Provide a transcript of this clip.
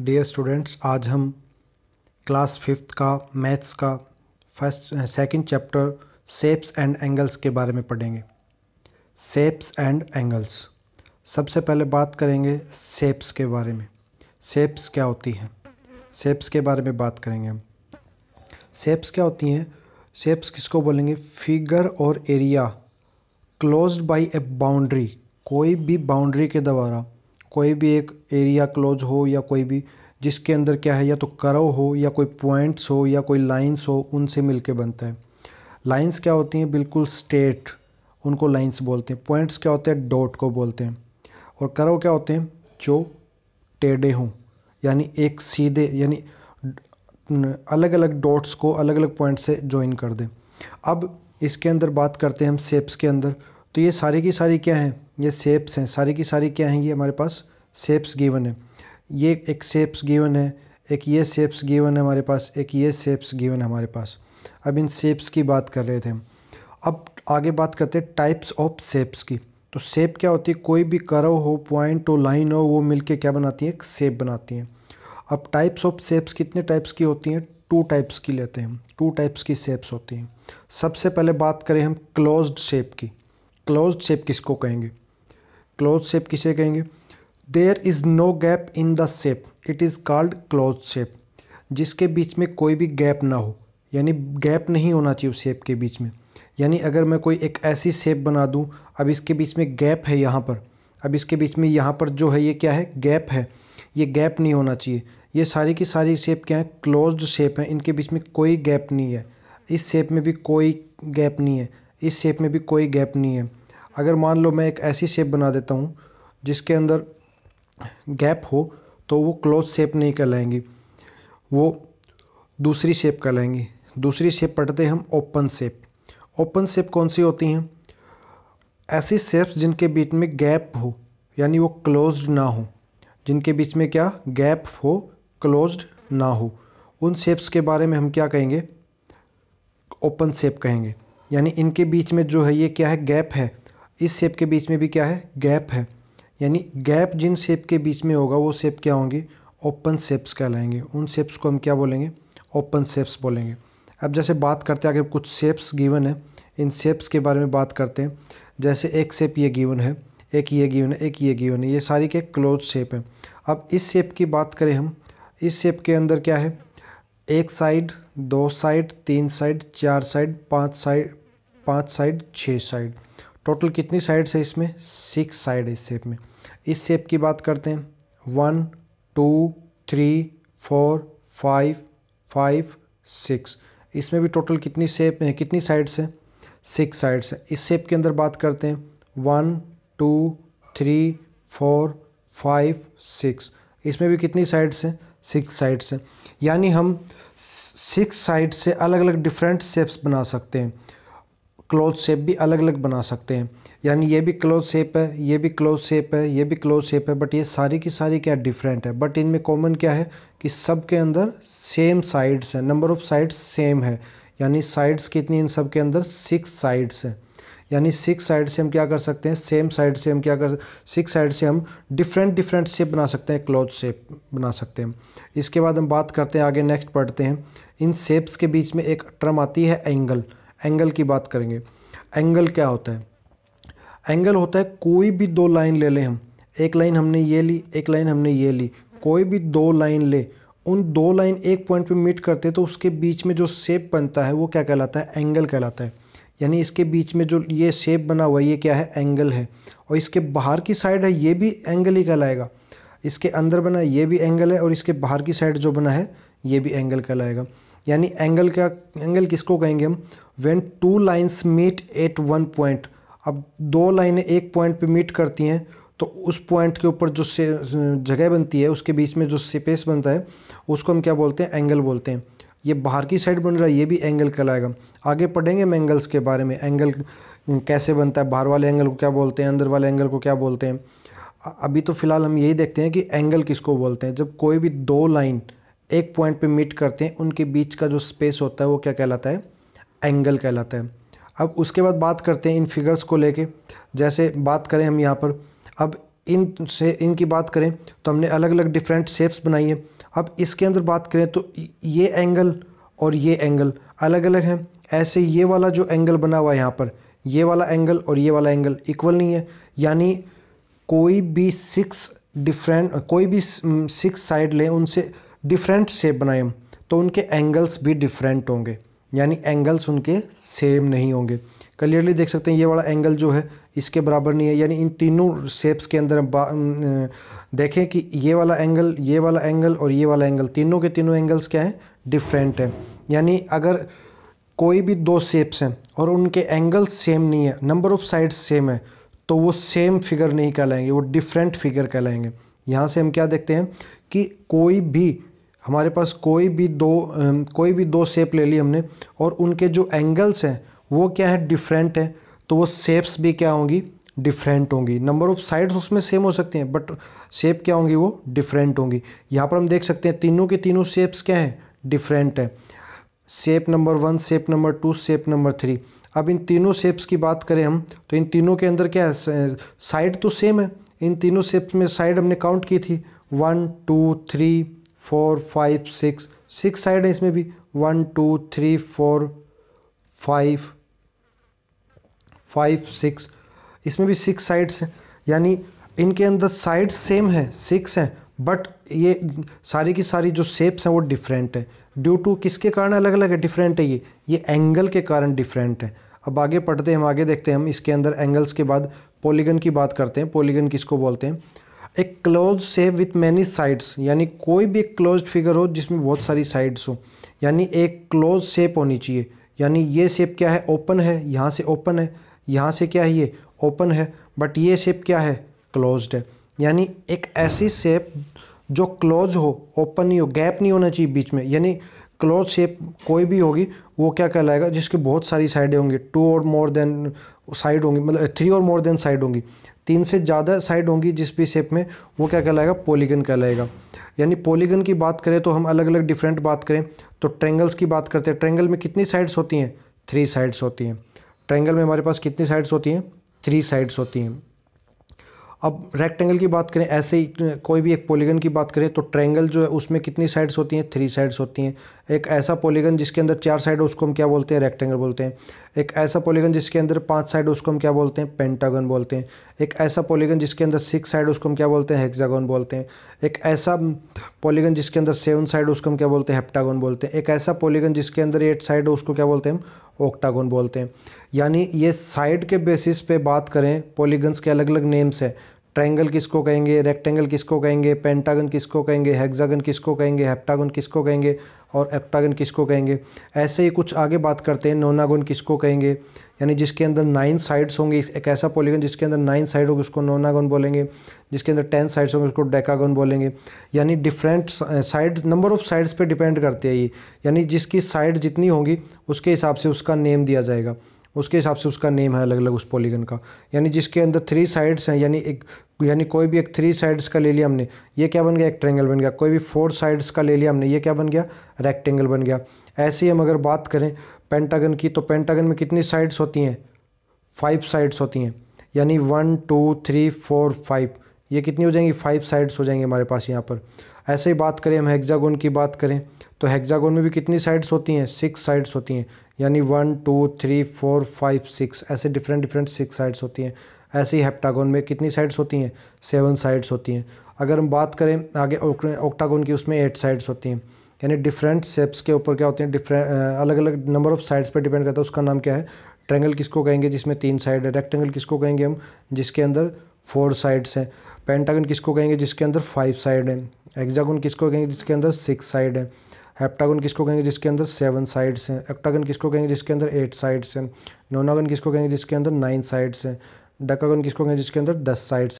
Dear students आज हम class fifth का मैथ्स का first second chapter shapes and angles के बारे में पढ़ेंगे। सेप्स एंड एंगल्स सबसे पहले बात करेंगे सेप्स के बारे में। सेप्स क्या होती हैं? सेप्स के बारे में बात करेंगे हम। सेप्स क्या होती हैं? सेप्स किसको बोलेंगे? फिगर और area closed by a boundary कोई भी बाउंड्री के द्वारा कोई भी एक एरिया क्लोज हो या कोई भी, जिसके अंदर क्या है, या तो करव हो, या कोई पॉइंट्स हो, या कोई लाइंस हो, उनसे मिलके बनता है। लाइंस क्या होती हैं? बिल्कुल स्ट्रेट उनको लाइंस बोलते हैं। पॉइंट्स क्या होते हैं? डॉट को बोलते हैं। और करव क्या होते हैं? जो टेढ़े हों, यानी एक सीधे, यानी अलग अलग डॉट्स को अलग अलग पॉइंट से ज्वाइन कर दें। अब इसके अंदर बात करते हैं हम शेप्स के अंदर। तो ये सारी की सारी क्या हैं? ये सेप्स हैं। सारी की सारी क्या हैं? ये हमारे पास सेप्स गिवन है। ये एक सेप्स गिवन है, एक ये शेप्स गिवन है हमारे पास, एक ये शेप्स गिवन है हमारे पास। अब इन सेप्स की बात कर रहे थे अब आगे बात करते हैं टाइप्स ऑफ़ सेप्स की। तो सेप क्या होती है? कोई भी करव हो पॉइंट हो लाइन हो, वो मिलके क्या बनाती है? एक सेप बनाती हैं। अब टाइप्स ऑफ़ शेप्स कितने टाइप्स की होती हैं? टू टाइप्स की लेते हैं टू टाइप्स की सेप्स होती हैं। सबसे पहले बात करें हम क्लोज्ड शेप की। क्लोज्ड शेप किसको कहेंगे? क्लोज शेप किसे कहेंगे? There is no gap in the shape it is called close shape जिसके बीच में कोई भी गैप ना हो। यानी गैप नहीं होना चाहिए उस शेप के बीच में। यानी अगर मैं कोई एक ऐसी शेप बना दूँ, अब इसके बीच में गैप है यहाँ पर। अब इसके बीच में यहाँ पर जो है, ये क्या है? गैप है। ये गैप नहीं होना चाहिए। ये सारी की सारी शेप क्या है? क्लोज्ड शेप है। इनके बीच में कोई गैप नहीं है। इस शेप में भी कोई गैप नहीं है। इस शेप में भी कोई गैप नहीं है। अगर मान लो मैं एक ऐसी शेप बना देता हूँ, जिसके अंदर गैप हो तो वो क्लोज शेप नहीं कहलाएँगी। वो दूसरी शेप कहलाएँगी। दूसरी शेप पढ़ते हम ओपन शेप ओपन शेप कौन सी होती हैं? ऐसी शेप्स जिनके बीच में गैप हो, यानी वो क्लोज्ड ना हो। जिनके बीच में क्या? गैप हो क्लोज्ड ना हो। उन शेप्स के बारे में हम क्या कहेंगे? ओपन शेप कहेंगे। यानी इनके बीच में जो है, ये क्या है? गैप है। इस शेप के बीच में भी क्या है? गैप है। यानी गैप जिन शेप के बीच में होगा, वो शेप क्या होंगी? ओपन शेप्स कहलाएँगे। उन शेप्स को हम क्या बोलेंगे? ओपन शेप्स बोलेंगे। अब जैसे बात करते हैं, अगर कुछ शेप्स गिवन है, इन शेप्स के बारे में बात करते हैं। जैसे एक शेप ये गिवन है, एक ये गिवन है, एक ये गिवन है, ये सारी के क्लोज शेप है। अब इस शेप की बात करें हम, इस शेप के अंदर क्या है? एक साइड, दो साइड, तीन साइड, चार साइड, पाँच साइड पाँच साइड छः साइड। टोटल कितनी साइड्स है इसमें? सिक्स साइड है इस शेप में। इस शेप की बात करते हैं। One two three four five five six इसमें भी टोटल कितनी शेप है कितनी साइड्स हैं? सिक्स साइड्स हैं। इस शेप के अंदर बात करते हैं। One two three four five six इसमें भी कितनी साइड्स हैं? सिक्स साइड्स हैं। यानी हम सिक्स साइड से अलग अलग डिफरेंट शेप्स बना सकते हैं। क्लोज शेप भी अलग अलग बना सकते हैं। यानी ये भी क्लोथ शेप है, ये भी क्लोज शेप है, ये भी क्लोज शेप है बट ये सारी की सारी क्या डिफरेंट है? बट इनमें कॉमन क्या है कि सब के अंदर सेम साइड्स हैं नंबर ऑफ़ साइड्स सेम है। यानी साइड्स कितनी इन सब के अंदर? सिक्स साइड्स हैं। यानी सिक्स साइड से हम क्या कर सकते हैं? सेम साइड से हम क्या कर सिक्स साइड से हम डिफरेंट डिफरेंट शेप बना सकते हैं क्लोज शेप बना सकते हैं। इसके बाद हम बात करते हैं, आगे नेक्स्ट पढ़ते हैं। इन शेप्स के बीच में एक टर्म आती है एंगल एंगल की बात करेंगे। एंगल क्या होता है? एंगल होता है कोई भी दो लाइन ले लें हम। एक लाइन हमने ये ली, एक लाइन हमने ये ली। कोई भी दो लाइन ले। उन दो लाइन एक पॉइंट पे मीट करते हैं तो उसके बीच में जो शेप बनता है वो क्या कहलाता है? एंगल कहलाता है। यानी इसके बीच में जो ये शेप बना हुआ है, ये क्या है? एंगल है। और इसके बाहर की साइड है, ये भी एंगल ही कहलाएगा। इसके अंदर बना ये भी एंगल है और इसके बाहर की साइड जो बना है, ये भी एंगल कहलाएगा। यानी एंगल क्या एंगल किसको कहेंगे हम? When two lines meet at one point अब दो लाइनें एक पॉइंट पे मीट करती हैं तो उस पॉइंट के ऊपर जो जगह बनती है, उसके बीच में जो स्पेस बनता है, उसको हम क्या बोलते हैं? एंगल बोलते हैं। ये बाहर की साइड बन रहा है, ये भी एंगल कहलाएगा। आगे पढ़ेंगे हम एंगल्स के बारे में। एंगल कैसे बनता है? बाहर वाले एंगल को क्या बोलते हैं? अंदर वाले एंगल को क्या बोलते हैं? अभी तो फ़िलहाल हम यही देखते हैं कि एंगल किसको बोलते हैं। जब कोई भी दो लाइन एक पॉइंट पे मीट करते हैं, उनके बीच का जो स्पेस होता है, वो क्या कहलाता है? एंगल कहलाता है। अब उसके बाद बात करते हैं इन फिगर्स को लेके। जैसे बात करें हम यहाँ पर, अब इन से, इनकी बात करें तो हमने अलग अलग डिफरेंट शेप्स बनाई है। अब इसके अंदर बात करें तो ये एंगल और ये एंगल अलग अलग हैं। ऐसे ये वाला जो एंगल बना हुआ है यहाँ पर, ये वाला एंगल और ये वाला एंगल इक्वल नहीं है। यानी कोई भी सिक्स डिफरेंट कोई भी सिक्स साइड लें, उनसे डिफरेंट शेप बनाए। तो उनके एंगल्स भी डिफरेंट होंगे। यानी एंगल्स उनके सेम नहीं होंगे। क्लियरली देख सकते हैं, ये वाला एंगल जो है, इसके बराबर नहीं है। यानी इन तीनों शेप्स के अंदर देखें कि ये वाला एंगल ये वाला एंगल और ये वाला एंगल तीनों के तीनों एंगल्स क्या हैं? डिफरेंट हैं। यानी अगर कोई भी दो शेप्स हैं और उनके एंगल्स सेम नहीं है नंबर ऑफ़ साइड्स सेम है तो वो सेम फिगर नहीं कहलाएँगे, वो डिफरेंट फिगर कहलाएँगे। यहाँ से हम क्या देखते हैं कि कोई भी हमारे पास कोई भी दो कोई भी दो शेप ले ली हमने और उनके जो एंगल्स हैं, वो क्या है डिफरेंट है। तो वो शेप्स भी क्या होंगी? डिफरेंट होंगी। नंबर ऑफ़ साइड्स उसमें सेम हो सकते हैं बट शेप क्या होंगी वो? डिफरेंट होंगी। यहाँ पर हम देख सकते हैं, तीनों के तीनों शेप्स क्या हैं? डिफरेंट है। Shape number one shape number two shape number three अब इन तीनों शेप्स की बात करें हम तो इन तीनों के अंदर क्या है साइड तो सेम है। इन तीनों शेप्स में साइड हमने काउंट की थी। One two three four, five, six six side है इसमें भी। One, two, three, four, five five, six. इसमें भी सिक्स साइड्स हैं। यानी इनके अंदर साइड्स सेम है, सिक्स हैं, बट ये सारी की सारी जो शेप्स हैं वो डिफरेंट है। ड्यू टू किसके कारण अलग अलग है? डिफरेंट है ये। ये एंगल के कारण डिफरेंट है। अब आगे पढ़ते हैं, हम आगे देखते हैं। हम इसके अंदर एंगल्स के बाद पॉलीगन की बात करते हैं। पॉलीगन किसको बोलते हैं? एक close shape with many sides यानी कोई भी एक क्लोज फिगर हो जिसमें बहुत सारी साइड्स हो, यानी एक क्लोज शेप होनी चाहिए। यानी ये शेप क्या है? ओपन है, यहाँ से ओपन है, यहाँ से क्या है ये? ओपन है बट ये शेप क्या है? क्लोज्ड है। यानी एक ऐसी शेप जो क्लोज हो ओपन नहीं हो गैप नहीं होना चाहिए बीच में। यानी क्लोज शेप कोई भी होगी, वो क्या कहलाएगा? जिसकी बहुत सारी साइडें होंगी टू और मोर देन साइड होंगी मतलब थ्री और मोर देन साइड होंगी। तीन से ज़्यादा साइड होंगी जिस भी शेप में, वो क्या कहलाएगा? पोलीगन कहलाएगा। यानी पोलीगन की बात करें तो हम अलग अलग डिफरेंट बात करें तो ट्रेंगल्स की बात करते हैं। ट्रेंगल में कितनी साइड्स होती हैं? थ्री साइड्स होती हैं। ट्रेंगल में हमारे पास कितनी साइड्स होती हैं? थ्री साइड्स होती हैं। अब रेक्टेंगल की बात करें, ऐसे ही कोई भी एक पॉलीगन की बात करें तो ट्रायंगल जो है, उसमें कितनी साइड्स होती हैं? थ्री साइड्स होती हैं। एक ऐसा पॉलीगन जिसके अंदर चार साइड उसको हम क्या बोलते हैं? रेक्टेंगल बोलते हैं। एक ऐसा पॉलीगन जिसके अंदर पाँच साइड उसको हम क्या बोलते हैं? पेंटागन बोलते हैं। एक ऐसा पॉलीगन जिसके अंदर सिक्स साइड उसको हम क्या बोलते हैं? हेक्सागन बोलते हैं। एक ऐसा पॉलीगन जिसके अंदर सेवन साइड उसको हम क्या बोलते हैं? हेप्टागन बोलते हैं। एक ऐसा पॉलीगन जिसके अंदर एट साइड उसको क्या बोलते हैं? हम ओक्टागोन बोलते हैं। यानी ये साइड के बेसिस पे बात करें पॉलीगन्स के अलग अलग नेम्स है। ट्रायंगल किसको कहेंगे? रेक्टेंगल किसको कहेंगे? पेंटागन किसको कहेंगे? हेक्सागन किसको कहेंगे? हेप्टागन किसको कहेंगे? और एक्टागन किसको कहेंगे? ऐसे ही कुछ आगे बात करते हैं। नोनागन किसको कहेंगे? यानी जिसके अंदर नाइन साइड्स होंगे, एक ऐसा पॉलीगन जिसके अंदर नाइन साइड होगी, उसको नोनागन बोलेंगे। जिसके अंदर टेन साइड्स होंगे, उसको डेकागन बोलेंगे। यानी different side number of sides पर डिपेंड करते हैं ये। यानी जिसकी साइड जितनी होगी, उसके हिसाब से उसका नेम दिया जाएगा। उसके हिसाब से उसका नेम है अलग अलग उस पॉलीगन का। यानी जिसके अंदर थ्री साइड्स हैं, यानी एक, यानी कोई भी एक थ्री साइड्स का ले लिया हमने, ये क्या बन गया? एक ट्रेंगल बन गया। कोई भी फोर साइड्स का ले लिया हमने, ये क्या बन गया? रेक्टेंगल बन गया। ऐसे ही हम अगर बात करें पेंटागन की तो पेंटागन में कितनी साइड्स होती हैं? फाइव साइड्स होती हैं। यानी one two three four five ये कितनी हो जाएँगी? फाइव साइड्स हो जाएँगे हमारे पास यहाँ पर। ऐसे ही बात करें, हम हेक्सागोन की बात करें तो हेक्सागोन में भी कितनी साइड्स होती हैं? सिक्स साइड्स होती हैं। यानी one, two, three, four, five, six, ऐसे डिफरेंट डिफरेंट सिक्स साइड्स होती हैं। ऐसे ही हेप्टागोन में कितनी साइड्स होती हैं? सेवन साइड्स होती हैं। अगर हम बात करें आगे ऑक्टागोन की, उसमें एट साइड्स होती हैं। यानी डिफरेंट शेप्स के ऊपर क्या होते हैं? डिफरेंट अलग अलग नंबर ऑफ़ साइड्स पर डिपेंड करता है। उसका नाम क्या है? ट्रेंगल किसको कहेंगे? जिसमें तीन साइड है। रेक्टेंगल किसको कहेंगे हम? जिसके अंदर फोर साइड्स हैं। पेंटागन किसको कहेंगे? जिसके अंदर फाइव साइड है। एक्जागन किसको कहेंगे? जिसके अंदर सिक्स साइड है। हेप्टागन किसको कहेंगे, जिसके अंदर सेवन साइड्स हैं? एक्टागन किसको कहेंगे, जिसके अंदर एट साइड्स हैं? नोनागन किसको कहेंगे, जिसके अंदर नाइन साइड्स हैं? डकागन किसको कहेंगे, जिसके अंदर दस साइड्स